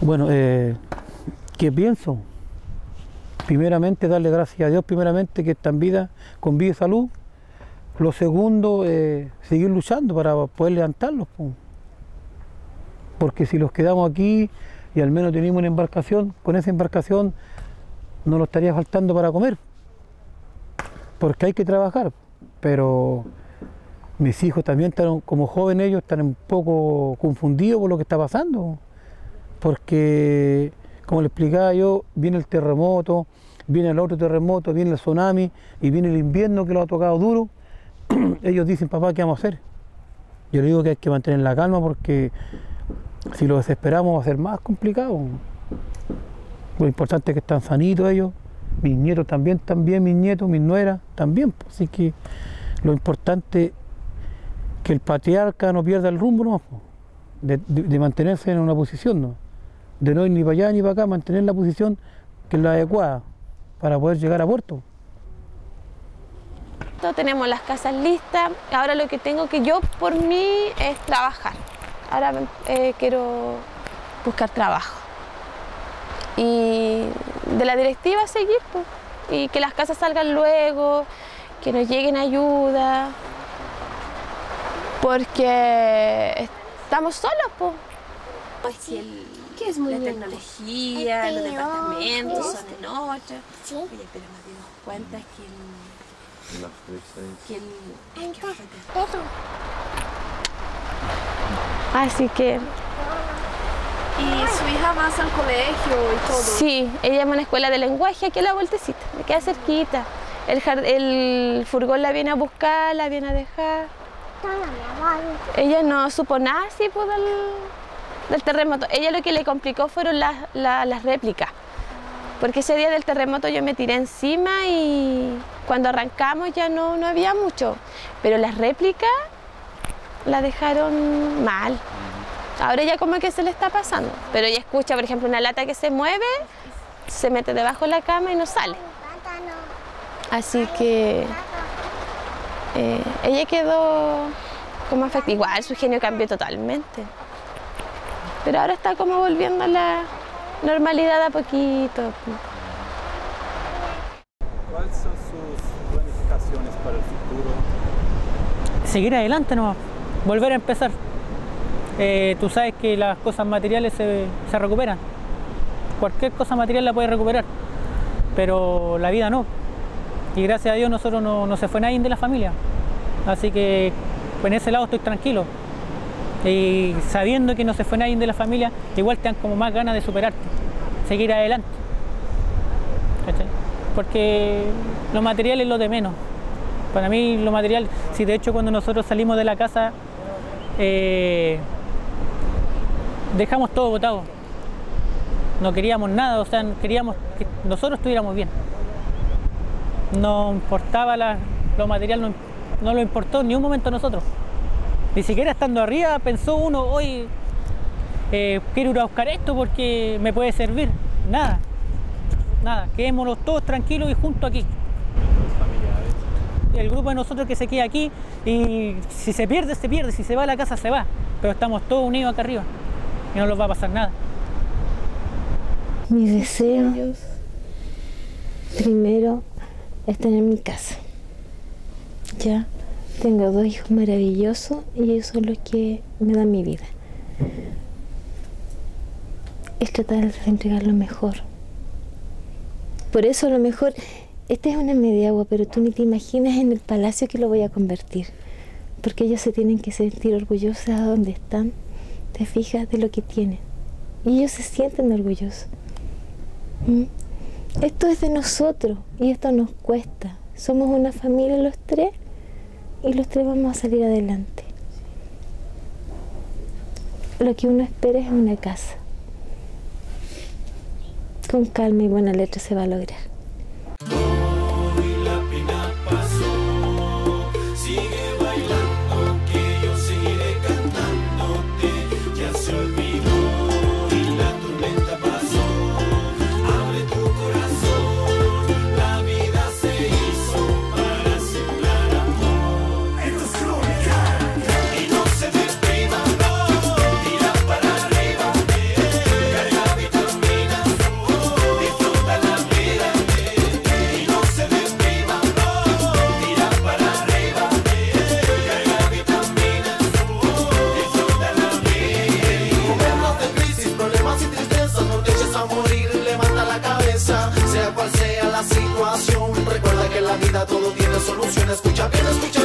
Bueno, eh, ¿qué pienso? Primeramente, darle gracias a Dios, primeramente, que está en con vida y salud. Lo segundo, eh, seguir luchando para poder levantarlos. po. Porque si los quedamos aquí y al menos tenemos una embarcación, con esa embarcación no nos estaría faltando para comer. Porque hay que trabajar. Pero mis hijos también están, como jóvenes ellos, están un poco confundidos por lo que está pasando. Porque, como le explicaba yo, viene el terremoto, viene el otro terremoto, viene el tsunami y viene el invierno que lo ha tocado duro. ellos dicen, papá, ¿qué vamos a hacer? Yo le digo que hay que mantener la calma porque si lo desesperamos va a ser más complicado. Lo importante es que están sanitos ellos, mis nietos también, también mis nietos, mis nueras también. pues, Así que lo importante es que el patriarca no pierda el rumbo, pues, de, de- de mantenerse en una posición, ¿no? De no ir ni para allá ni para acá, mantener la posición que es la adecuada para poder llegar a puerto. Tenemos las casas listas. Ahora lo que tengo que yo por mí es trabajar. Ahora eh, quiero buscar trabajo. Y de la directiva seguir, pues. Y que las casas salgan luego, que nos lleguen ayuda. Porque estamos solos, pues. Pues el, Que es muy la lindo. tecnología, los Este, departamentos oh, son en otra. Sí. Oye, pero nos dimos cuenta que el... Que el. Así que Y su hija va al colegio y todo. sí, ella va a una escuela de lenguaje aquí a la vueltecita, me queda cerquita. El, el furgón la viene a buscar, la viene a dejar. Ella no supo nada así pues, del, del terremoto. Ella lo que le complicó fueron las, la- las réplicas. Porque ese día del terremoto yo me tiré encima y cuando arrancamos ya no, no había mucho. Pero las réplicas la dejaron mal. Ahora ya como que se le está pasando. Pero ella escucha, por ejemplo, una lata que se mueve, se mete debajo de la cama y no sale. Así que eh, ella quedó como afectada. Igual su genio cambió totalmente. Pero ahora está como volviendo a la normalidad de a poquito. ¿Cuáles son sus planificaciones para el futuro? Seguir adelante nomás, volver a empezar. Eh, tú sabes que las cosas materiales se, se recuperan. Cualquier cosa material la puedes recuperar, pero la vida no. Y gracias a Dios nosotros no, no se fue nadie de la familia. Así que pues, en ese lado estoy tranquilo. Y sabiendo que no se fue nadie de la familia, igual te dan como más ganas de superarte, seguir adelante. Porque lo material es lo de menos. Para mí lo material, si de hecho cuando nosotros salimos de la casa, eh, dejamos todo botado. No queríamos nada, o sea, queríamos que nosotros estuviéramos bien. No importaba lo material, no, no lo importó ni un momento a nosotros. Ni siquiera estando arriba pensó uno, hoy quiero ir a buscar esto porque me puede servir. Nada, nada, quedémonos todos tranquilos y juntos aquí el grupo de nosotros que se queda aquí y si se pierde, se pierde, si se va a la casa, se va. Pero estamos todos unidos acá arriba y no nos va a pasar nada. Mi deseo primero es tener mi casa. Ya tengo dos hijos maravillosos y ellos son los que me dan mi vida. Es tratar de entregar lo mejor. Por eso a lo mejor, esta es una media agua, pero tú ni te imaginas en el palacio que lo voy a convertir. Porque ellos se tienen que sentir orgullosos de donde están, te fijas de lo que tienen. Y ellos se sienten orgullosos. ¿Mm? Esto es de nosotros y esto nos cuesta. Somos una familia los tres y los tres vamos a salir adelante. Lo que uno espera es una casa. Con calma y buena letra se va a lograr. funciona, escucha bien, escucha